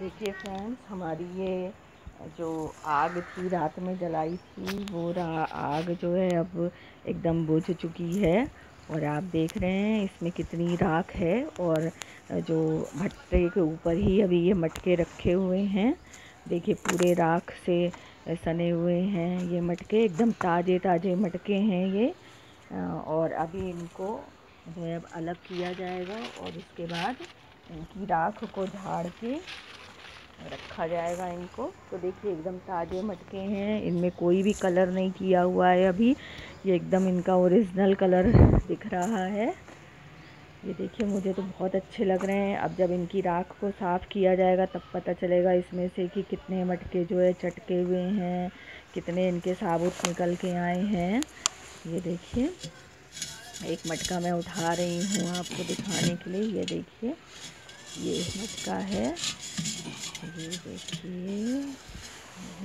देखिए फ्रेंड्स हमारी ये जो आग थी, रात में जलाई थी, वो रहा आग जो है अब एकदम बुझ चुकी है। और आप देख रहे हैं, इसमें कितनी राख है और जो भट्टे के ऊपर ही अभी ये मटके रखे हुए हैं। देखिए, पूरे राख से सने हुए हैं ये मटके, एकदम ताज़े ताज़े मटके हैं ये। और अभी इनको जो है अब अलग किया जाएगा और उसके बाद इनकी राख को झाड़ के रखा जाएगा इनको। तो देखिए, एकदम ताज़े मटके हैं। इनमें कोई भी कलर नहीं किया हुआ है अभी। ये एकदम इनका ओरिजिनल कलर दिख रहा है। ये देखिए, मुझे तो बहुत अच्छे लग रहे हैं। अब जब इनकी राख को साफ़ किया जाएगा, तब पता चलेगा इसमें से कि कितने मटके जो है चटके हुए हैं, कितने इनके साबुत निकल के आए हैं। ये देखिए, एक मटका मैं उठा रही हूँ आपको दिखाने के लिए। ये देखिए। ये मटका है। ये देखिए,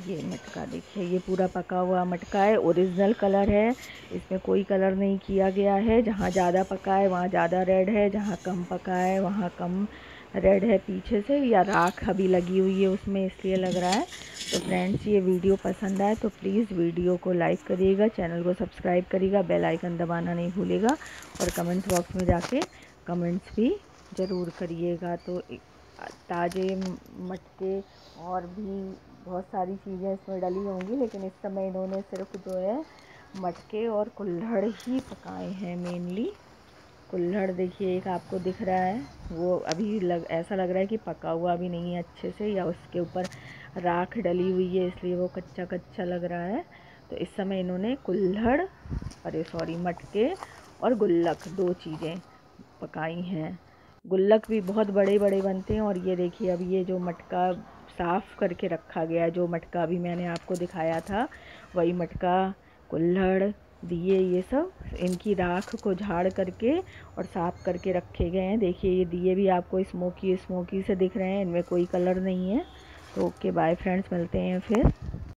ये मटका देखिए, ये पूरा पका हुआ मटका है। ओरिजिनल कलर है। इसमें कोई कलर नहीं किया गया है। जहाँ ज़्यादा पका है, वहाँ ज़्यादा रेड है। जहाँ कम पका है, वहाँ कम रेड है पीछे से। या राख अभी लगी हुई है उसमें, इसलिए लग रहा है। तो फ्रेंड्स, ये वीडियो पसंद आए तो प्लीज़ वीडियो को लाइक करिएगा, चैनल को सब्सक्राइब करिएगा, बेल आइकन दबाना नहीं भूलेगा और कमेंट्स बॉक्स में जाके कमेंट्स भी ज़रूर करिएगा। तो ताज़े मटके और भी बहुत सारी चीज़ें इसमें डली होंगी, लेकिन इस समय इन्होंने सिर्फ़ जो है मटके और कुल्हड़ ही पकाए हैं मेनली कुल्हड़ देखिए, एक आपको दिख रहा है, वो अभी लग, ऐसा लग रहा है कि पका हुआ भी नहीं है अच्छे से, या उसके ऊपर राख डली हुई है, इसलिए वो कच्चा कच्चा लग रहा है। तो इस समय इन्होंने कुल्हड़, अरे सॉरी, मटके और गुल्लक दो चीज़ें पकाई हैं। गुल्लक भी बहुत बड़े बड़े बनते हैं और ये देखिए अब ये जो मटका साफ़ करके रखा गया जो मटका अभी मैंने आपको दिखाया था, वही मटका कुल्हड़ दिए, ये सब इनकी राख को झाड़ करके और साफ़ करके रखे गए हैं। देखिए ये दिए भी आपको स्मोकी स्मोकी से दिख रहे हैं, इनमें कोई कलर नहीं है। तो ओके बाय फ्रेंड्स मिलते हैं फिर।